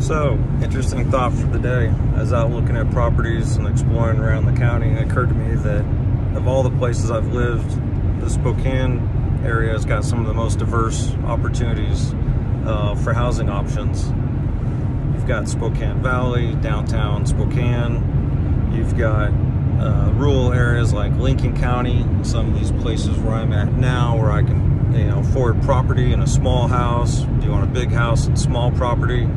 So, interesting thought for the day. As out looking at properties and exploring around the county, it occurred to me that of all the places I've lived, the Spokane area has got some of the most diverse opportunities uh, for housing options. You've got Spokane Valley, downtown Spokane. You've got uh, rural areas like Lincoln County, some of these places where I'm at now, where I can, you know, afford property in a small house. Do you want a big house and small property?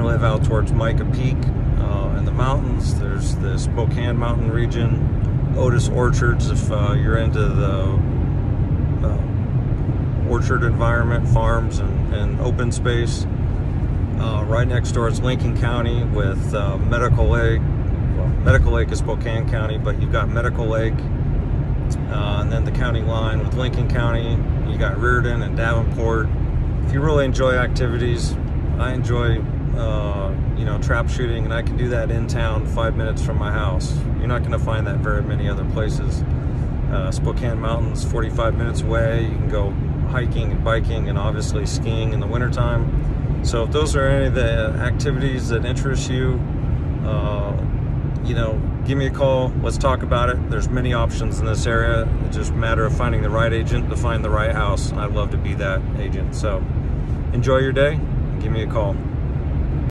Can live out towards Mica Peak uh, in the mountains. There's the Spokane Mountain region, Otis Orchards if uh, you're into the uh, orchard environment, farms and, and open space. Uh, right next door is Lincoln County with uh, Medical Lake. Well, Medical Lake is Spokane County, but you've got Medical Lake, uh, and then the county line with Lincoln County. You got Reardan and Davenport. If you really enjoy activities, I enjoy uh, you know, trap shooting, and I can do that in town, five minutes from my house. You're not going to find that very many other places. Uh, Spokane Mountains, 45 minutes away. You can go hiking and biking, and obviously skiing in the wintertime. So if those are any of the activities that interest you, uh, you know, give me a call. Let's talk about it. There's many options in this area. It's just a matter of finding the right agent to find the right house. I'd love to be that agent. So enjoy your day. Give me a call.